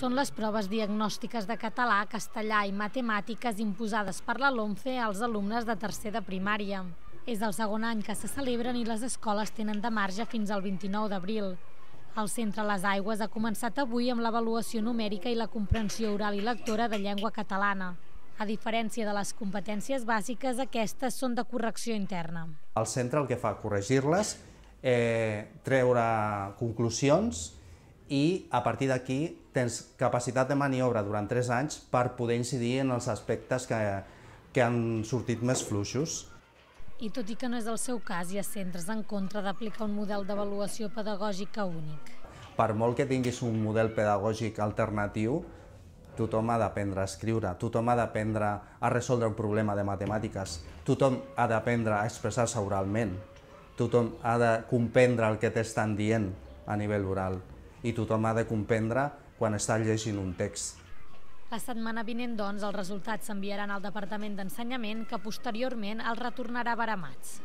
Són les proves diagnòstiques de català, castellà i matemàtiques imposades per la LOMCE als alumnes de tercer de primària. És el segon any que se celebren i les escoles tenen de marge fins al 29 d'abril. El Centre Les Aigües ha començat avui amb l'avaluació numèrica i la comprensió oral i lectora de llengua catalana. A diferència de les competències bàsiques, aquestes són de correcció interna. El centre el que fa corregir-les, eh, treure conclusions i a partir d'aquí tens capacitat de maniobra durant 3 anys per poder incidir en els aspectes que, que han sortit més fluixos. I tot i que no és el seu cas, hi ha centres en contra d'aplicar un model d'avaluació pedagògica únic. Per molt que tinguis un model pedagògic alternatiu, tothom ha d'aprendre a escriure, tothom ha d'aprendre a resoldre un problema de matemàtiques, tothom ha d'aprendre a expressar-se oralment, tothom ha de comprendre el que t'estan dient a nivell oral i tothom ha de comprendre quan està llegint un text. La setmana vinent, doncs, els resultats s'enviaran al Departament d'Ensenyament, que posteriorment els retornarà baramats.